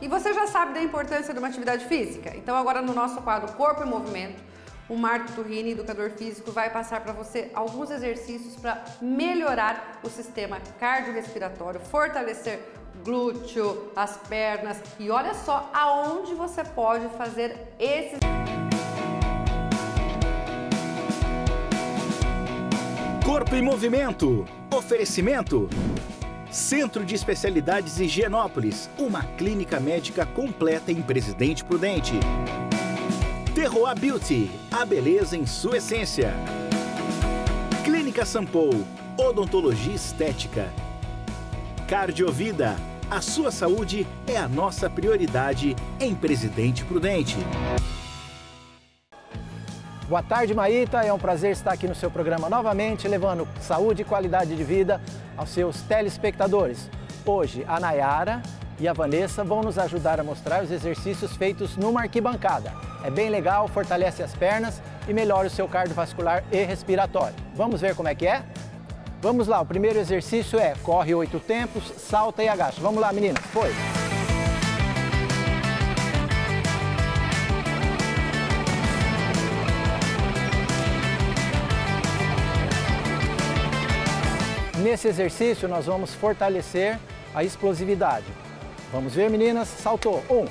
E você já sabe da importância de uma atividade física? Então agora no nosso quadro Corpo em Movimento, o Marco Turrini, educador físico, vai passar para você alguns exercícios para melhorar o sistema cardiorrespiratório, fortalecer glúteo, as pernas e olha só aonde você pode fazer esses Corpo em Movimento. Oferecimento. Centro de Especialidades Higienópolis, uma clínica médica completa em Presidente Prudente. Terroir Beauty, a beleza em sua essência. Clínica Sampo, odontologia estética. Cardiovida, a sua saúde é a nossa prioridade em Presidente Prudente. Boa tarde, Maíta. É um prazer estar aqui no seu programa novamente, levando saúde e qualidade de vida aos seus telespectadores. Hoje, a Nayara e a Vanessa vão nos ajudar a mostrar os exercícios feitos numa arquibancada. É bem legal, fortalece as pernas e melhora o seu cardiovascular e respiratório. Vamos ver como é que é? Vamos lá, o primeiro exercício é corre oito tempos, salta e agacha. Vamos lá, meninas, foi! Nesse exercício, nós vamos fortalecer a explosividade. Vamos ver, meninas? Saltou. Um.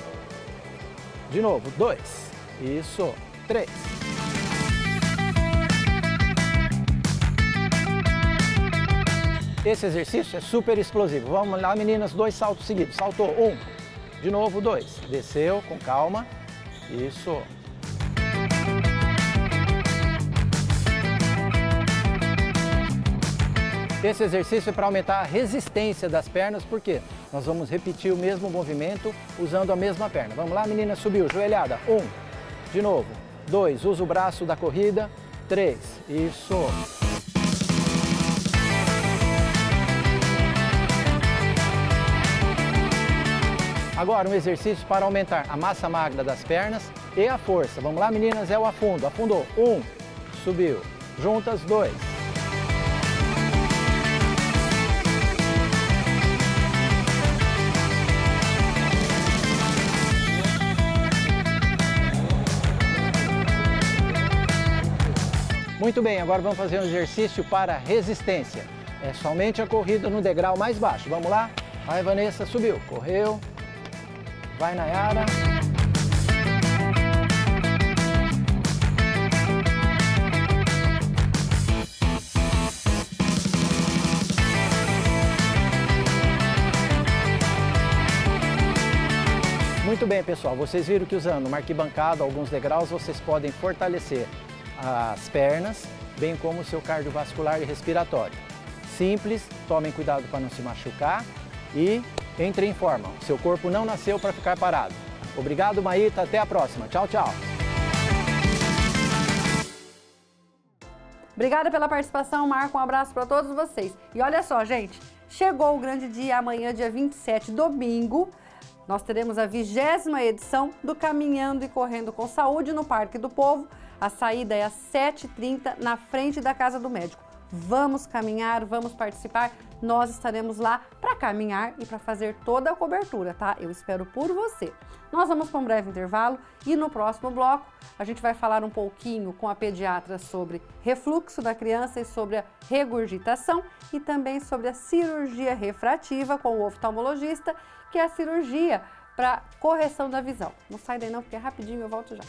De novo. Dois. Isso. Três. Esse exercício é super explosivo. Vamos lá, meninas. Dois saltos seguidos. Saltou. Um. De novo. Dois. Desceu com calma. Isso. Esse exercício é para aumentar a resistência das pernas, porque nós vamos repetir o mesmo movimento usando a mesma perna. Vamos lá, menina, subiu, joelhada. Um, de novo. Dois, usa o braço da corrida. Três, isso. Agora, um exercício para aumentar a massa magra das pernas e a força. Vamos lá, meninas, é o afundo. Afundou. Um, subiu. Juntas, dois. Muito bem, agora vamos fazer um exercício para resistência. É somente a corrida no degrau mais baixo. Vamos lá? Vai, Vanessa, subiu, correu. Vai, Nayara. Muito bem, pessoal. Vocês viram que usando uma arquibancada, alguns degraus, vocês podem fortalecer as pernas, bem como o seu cardiovascular e respiratório. Simples, tomem cuidado para não se machucar e entrem em forma. O seu corpo não nasceu para ficar parado. Obrigado, Maíta. Até a próxima. Tchau, tchau. Obrigada pela participação, Marco. Um abraço para todos vocês. E olha só, gente, chegou o grande dia amanhã, dia 27, domingo. Nós teremos a vigésima edição do Caminhando e Correndo com Saúde no Parque do Povo. A saída é às 7h30 na frente da Casa do Médico. Vamos caminhar, vamos participar. Nós estaremos lá para caminhar e para fazer toda a cobertura, tá? Eu espero por você. Nós vamos para um breve intervalo e no próximo bloco a gente vai falar um pouquinho com a pediatra sobre refluxo da criança e sobre a regurgitação e também sobre a cirurgia refrativa com o oftalmologista, que é a cirurgia para correção da visão. Não sai daí não, porque é rapidinho, eu volto já.